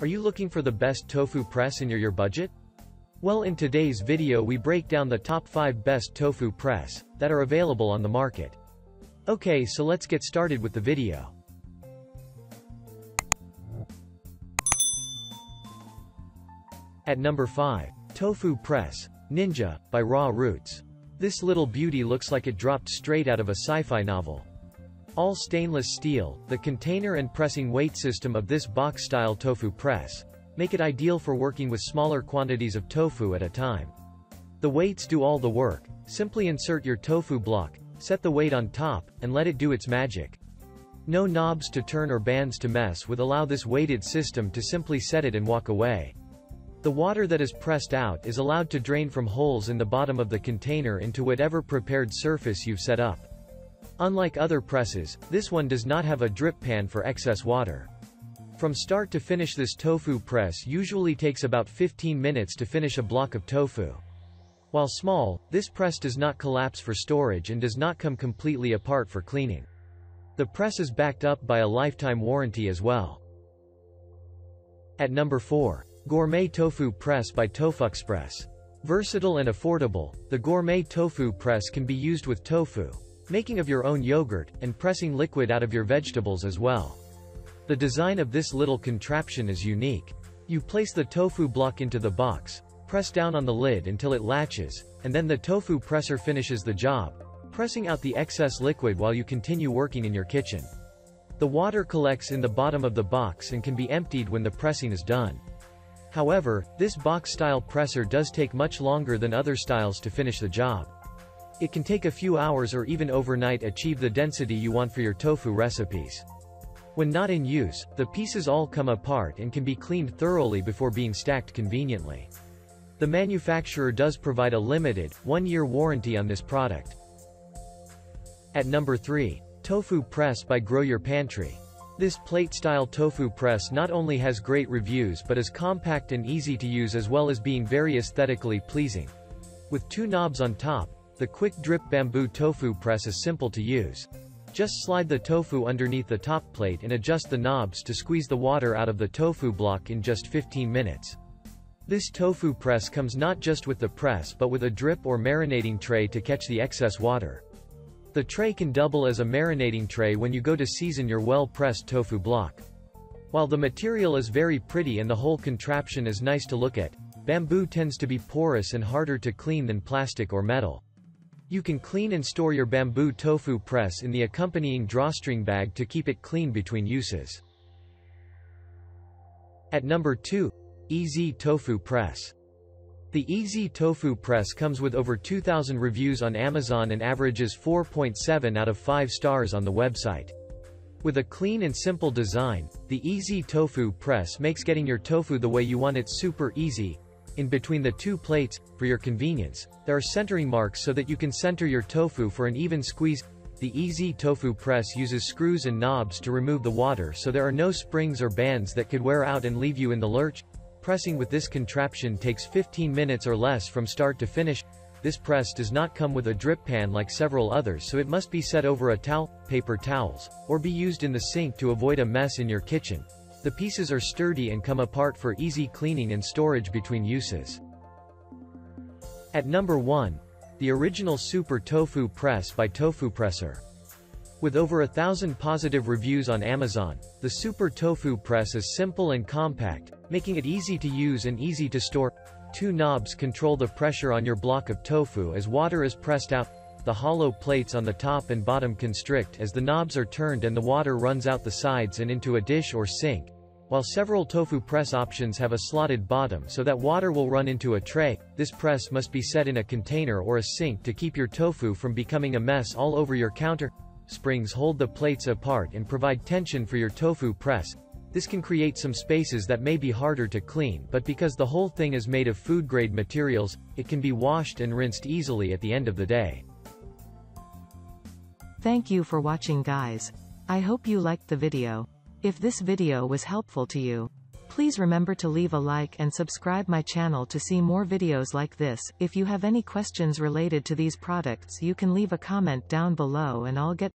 Are you looking for the best tofu press in your, your budget? Well in today's video we break down the top 5 best tofu press, that are available on the market. Okay so let's get started with the video. At number 5. Tofu Press, Ninja, by Raw Rutes. This little beauty looks like it dropped straight out of a sci-fi novel. All stainless steel, the container and pressing weight system of this box-style tofu press make it ideal for working with smaller quantities of tofu at a time. The weights do all the work, simply insert your tofu block, set the weight on top, and let it do its magic. No knobs to turn or bands to mess with allow this weighted system to simply set it and walk away. The water that is pressed out is allowed to drain from holes in the bottom of the container into whatever prepared surface you've set up. Unlike other presses, this one does not have a drip pan for excess water. From start to finish this tofu press usually takes about 15 minutes to finish a block of tofu. While small, this press does not collapse for storage and does not come completely apart for cleaning. The press is backed up by a lifetime warranty as well. At number 4. Gourmet Tofu Press by Tofuxpress. Versatile and affordable, the Gourmet Tofu Press can be used with tofu, making of your own yogurt, and pressing liquid out of your vegetables as well. The design of this little contraption is unique. You place the tofu block into the box, press down on the lid until it latches, and then the tofu presser finishes the job, pressing out the excess liquid while you continue working in your kitchen. The water collects in the bottom of the box and can be emptied when the pressing is done. However, this box-style presser does take much longer than other styles to finish the job. It can take a few hours or even overnight to achieve the density you want for your tofu recipes. When not in use, the pieces all come apart and can be cleaned thoroughly before being stacked conveniently. The manufacturer does provide a limited, one-year warranty on this product. At number 3. Tofu Press by Grow Your Pantry. This plate-style tofu press not only has great reviews but is compact and easy to use as well as being very aesthetically pleasing. With two knobs on top, the quick drip bamboo tofu press is simple to use. Just slide the tofu underneath the top plate and adjust the knobs to squeeze the water out of the tofu block in just 15 minutes. This tofu press comes not just with the press but with a drip or marinating tray to catch the excess water. The tray can double as a marinating tray when you go to season your well-pressed tofu block. While the material is very pretty and the whole contraption is nice to look at, bamboo tends to be porous and harder to clean than plastic or metal. You can clean and store your bamboo tofu press in the accompanying drawstring bag to keep it clean between uses. At number 2. EZ Tofu Press. The EZ Tofu Press comes with over 2,000 reviews on Amazon and averages 4.7 out of 5 stars on the website. With a clean and simple design, the EZ Tofu Press makes getting your tofu the way you want it super easy, in between the two plates, for your convenience, there are centering marks so that you can center your tofu for an even squeeze. The EZ Tofu Press uses screws and knobs to remove the water so there are no springs or bands that could wear out and leave you in the lurch. Pressing with this contraption takes 15 minutes or less from start to finish. This press does not come with a drip pan like several others so it must be set over a towel, paper towels, or be used in the sink to avoid a mess in your kitchen. The pieces are sturdy and come apart for easy cleaning and storage between uses. At number 1. The original Super Tofu Press by Tofu Presser. With over a thousand positive reviews on Amazon, the Super Tofu Press is simple and compact, making it easy to use and easy to store. Two knobs control the pressure on your block of tofu as water is pressed out. The hollow plates on the top and bottom constrict as the knobs are turned and the water runs out the sides and into a dish or sink. While several tofu press options have a slotted bottom so that water will run into a tray, this press must be set in a container or a sink to keep your tofu from becoming a mess all over your counter. Springs hold the plates apart and provide tension for your tofu press. This can create some spaces that may be harder to clean but because the whole thing is made of food-grade materials, it can be washed and rinsed easily at the end of the day. Thank you for watching guys. I hope you liked the video. If this video was helpful to you, please remember to leave a like and subscribe my channel to see more videos like this. If you have any questions related to these products you can leave a comment down below and I'll get